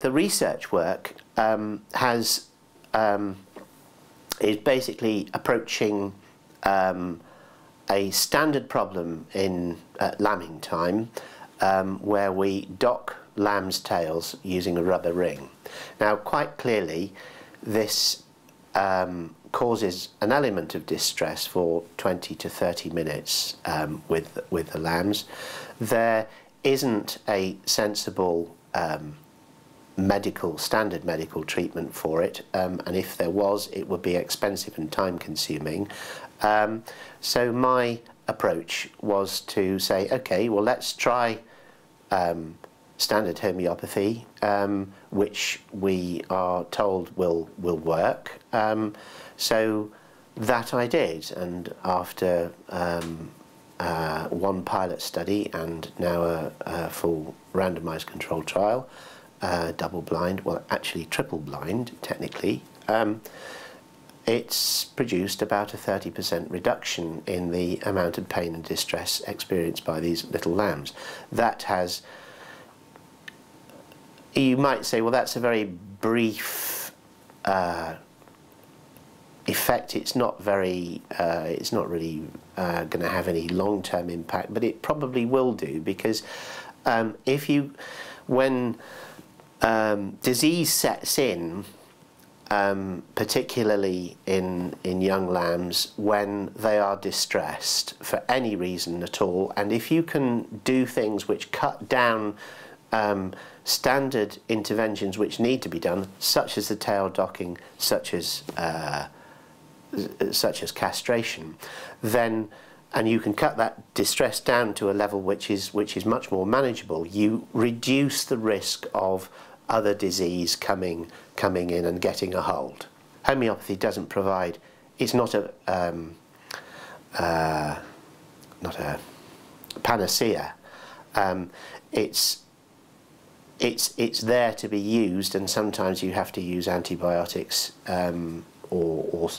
The research work um, has um, is basically approaching um, a standard problem in uh, lambing time um, where we dock lamb's tails using a rubber ring. Now quite clearly this um, causes an element of distress for 20 to 30 minutes um, with, with the lambs. There isn't a sensible medical, standard medical treatment for it, um, and if there was, it would be expensive and time consuming. Um, so my approach was to say, okay, well, let's try um, standard homeopathy, um, which we are told will, will work. Um, so that I did, and after um, uh, one pilot study and now a, a full randomized controlled trial, uh, double blind, well, actually triple blind, technically, um, it's produced about a 30% reduction in the amount of pain and distress experienced by these little lambs. That has, you might say, well, that's a very brief uh, effect. It's not very, uh, it's not really uh, going to have any long-term impact, but it probably will do because um, if you, when um, disease sets in, um, particularly in, in young lambs, when they are distressed for any reason at all. And if you can do things which cut down um, standard interventions which need to be done, such as the tail docking, such as, uh, such as castration, then and you can cut that distress down to a level which is which is much more manageable. You reduce the risk of other disease coming, coming in and getting a hold. Homeopathy doesn't provide, it's not a, um, uh, not a panacea. Um, it's, it's, it's there to be used and sometimes you have to use antibiotics um, or, or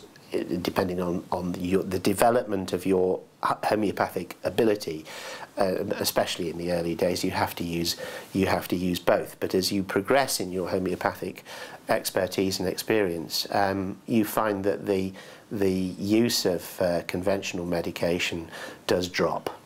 depending on, on your, the development of your homeopathic ability, uh, especially in the early days, you have to use you have to use both. But as you progress in your homeopathic expertise and experience, um, you find that the the use of uh, conventional medication does drop.